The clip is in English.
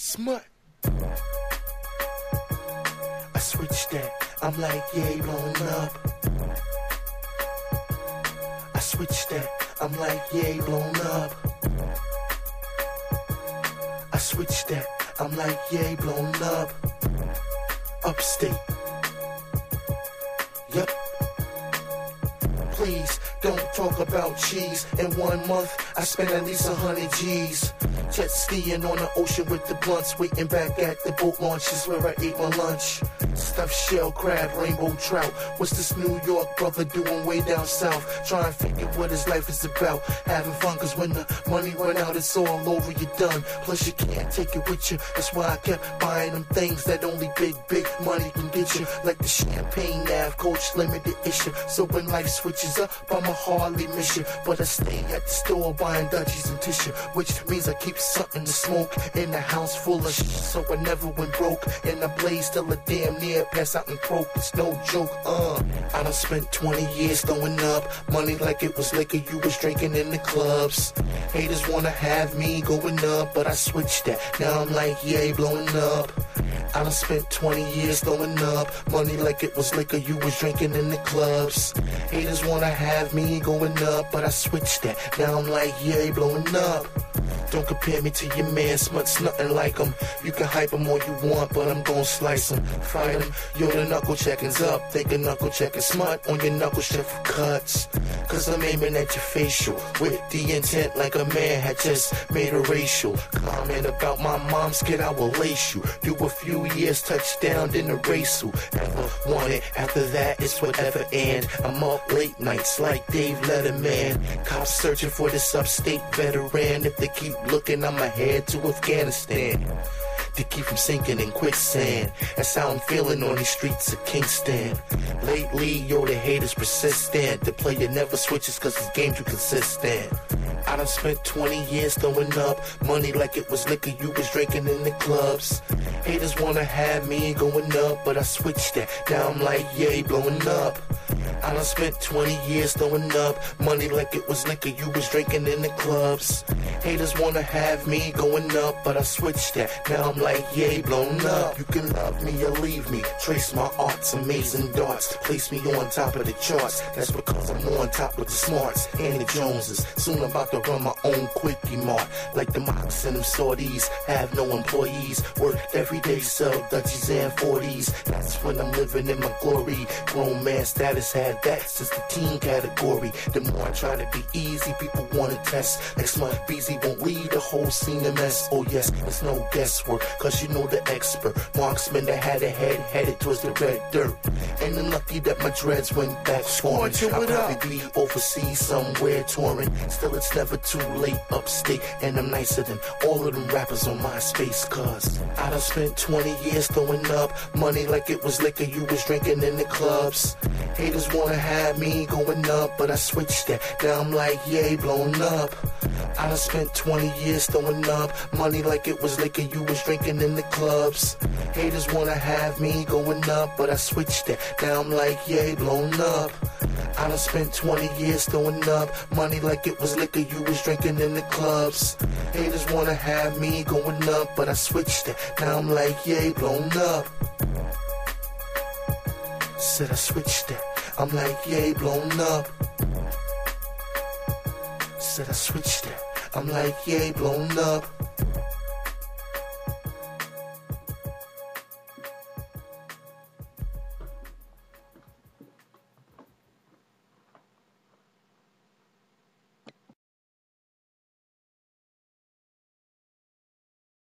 Smut. I switched that. I'm like, yeah, blown up. I switched that. I'm like, yeah, blown up. I switched that. I'm like, yeah, blown up. Upstate. Yep. Please don't talk about cheese. In one month, I spent at least a hundred G's. Jet skiing on the ocean with the blunts, waiting back at the boat launches where I ate my lunch. Stuffed shell crab, rainbow trout. What's this New York brother doing way down south? Trying to figure what his life is about. Having fun, cause when the money run out, it's all over, you're done. Plus, you can't take it with you. That's why I kept buying them things that only big, big money can get you. Like the champagne nav, coach limited issue. So when life switches up, I'ma hardly miss you. But I stay at the store buying Dutchies and tissue. Which means I keep something to smoke in the house full of shit. So I never went broke. And I blaze till a damn near pass out and croak. It's no joke, uh. I done spent 20 years throwing up money like it was liquor you was drinking in the clubs. Haters wanna have me going up, but I switched that. Now I'm like, yeah, blowing up. I done spent 20 years throwing up money like it was liquor you was drinking in the clubs. Haters wanna have me going up, but I switched that. Now I'm like, yeah, blowing up. Don't compare me to your man, smut's nothing like him. You can hype him all you want, but I'm gon' slice him. Fight him, yo, the knuckle checking's up. Think a knuckle checking smut on your knuckle check for cuts. Cause I'm aiming at your facial with the intent like a man had just made a racial comment about my mom's kid. I will lace you. Do a few years, touchdown, then erase who ever want it. After that, it's whatever. And I'm up late nights like Dave Letterman. Cops searching for this upstate veteran. If they keep looking, I'ma head to Afghanistan to keep from sinking in quicksand. That's how I'm feeling on these streets of Kingston. Lately, yo, the haters persistent. The player never switches cause his game too consistent. I done spent 20 years throwing up money like it was liquor you was drinking in the clubs. Haters wanna have me going up, but I switched that. Now I'm like, yay, blowing up. I done spent 20 years throwing up money like it was liquor you was drinking in the clubs. Haters wanna have me going up, but I switched that. Now I'm like, yay, blown up. You can love me or leave me. Trace my arts, amazing darts. Place me on top of the charts. That's because I'm on top with the smarts and the Joneses. Soon I'm about to run my own quickie mart. Like the mocks and them Saudis. Have no employees. Work every day, sell Dutchies and 40s. That's when I'm living in my glory. Grown man status had that just the teen category. The more I try to be easy, people wanna test. Like Smart Beezy won't leave the whole scene a mess. Oh yes, it's no guesswork, cause you know the expert. Marksman that had a head headed towards the red dirt. And I'm lucky that my dreads went back scoring. I'll probably be overseas somewhere touring. Still, it's never too late upstate. And I'm nicer than all of them rappers on MySpace, cause I done spent 20 years throwing up money like it was liquor you was drinking in the clubs. Haters wanna have me going up, but I switched that. Now I'm like, yay, blown up. I done spent 20 years throwing up money like it was liquor you was drinking in the clubs. Haters wanna have me going up, but I switched that. Now I'm like, yay, blown up. I done spent 20 years throwing up money like it was liquor you was drinking in the clubs. Haters wanna have me going up, but I switched that. Now I'm like, yay, blown up. Said I switched that. I'm like, yay, blown up. Said I switched that. I'm like, yay, blown up.